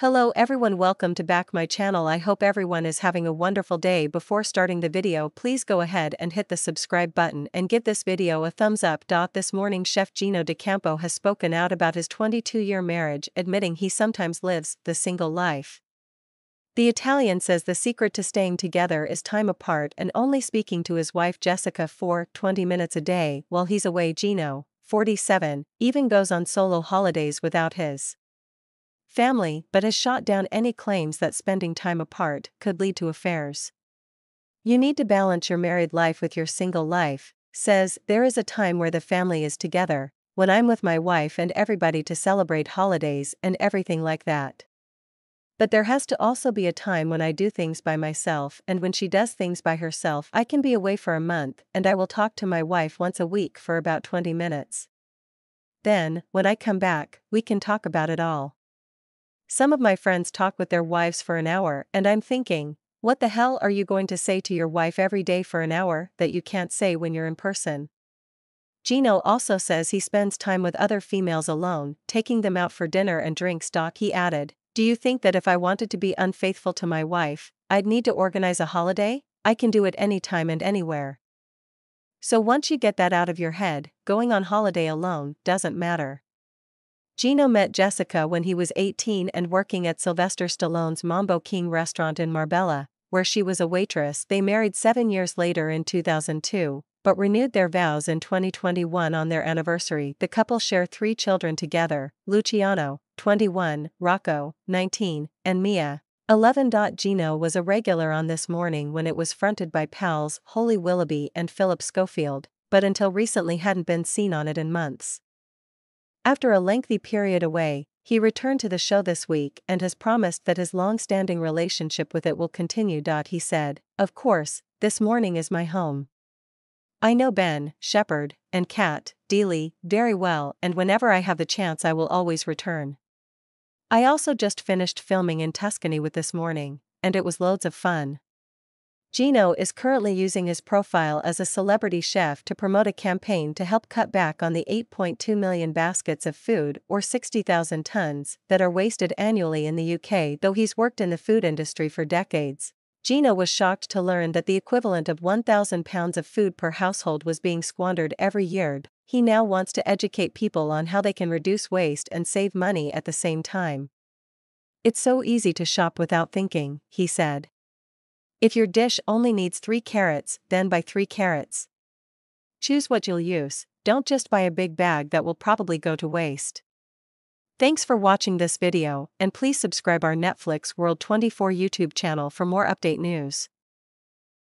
Hello everyone welcome to back my channel I hope everyone is having a wonderful day before starting the video please go ahead and hit the subscribe button and give this video a thumbs up. This morning chef Gino D'Acampo has spoken out about his 22-year marriage admitting he sometimes lives the single life. The Italian says the secret to staying together is time apart and only speaking to his wife Jessica for 20 minutes a day while he's away Gino, 47, even goes on solo holidays without his family but has shot down any claims that spending time apart could lead to affairs. You need to balance your married life with your single life, says, there is a time where the family is together, when I'm with my wife and everybody to celebrate holidays and everything like that. But there has to also be a time when I do things by myself and when she does things by herself I can be away for a month and I will talk to my wife once a week for about 20 minutes. Then, when I come back, we can talk about it all. Some of my friends talk with their wives for an hour, and I'm thinking, what the hell are you going to say to your wife every day for an hour that you can't say when you're in person? Gino also says he spends time with other females alone, taking them out for dinner and drinks. Doc, He added, Do you think that if I wanted to be unfaithful to my wife, I'd need to organize a holiday? I can do it anytime and anywhere. So once you get that out of your head, going on holiday alone doesn't matter. Gino met Jessica when he was 18 and working at Sylvester Stallone's Mambo King restaurant in Marbella, where she was a waitress. They married seven years later in 2002, but renewed their vows in 2021 on their anniversary. The couple share three children together Luciano, 21, Rocco, 19, and Mia, 11. Gino was a regular on This Morning when it was fronted by pals Holly Willoughby and Philip Schofield, but until recently hadn't been seen on it in months. After a lengthy period away, he returned to the show this week and has promised that his long standing relationship with it will continue. He said, Of course, this morning is my home. I know Ben, Shephard, and Cat, Deeley, very well, and whenever I have the chance, I will always return. I also just finished filming in Tuscany with this morning, and it was loads of fun. Gino is currently using his profile as a celebrity chef to promote a campaign to help cut back on the 8.2 million baskets of food, or 60,000 tons, that are wasted annually in the UK. Though he's worked in the food industry for decades, Gino was shocked to learn that the equivalent of 1,000 pounds of food per household was being squandered every year. He now wants to educate people on how they can reduce waste and save money at the same time. It's so easy to shop without thinking, he said. If your dish only needs 3 carrots, then buy 3 carrots. Choose what you'll use, don't just buy a big bag that will probably go to waste. Thanks for watching this video, and please subscribe our Netflix World 24 YouTube channel for more update news.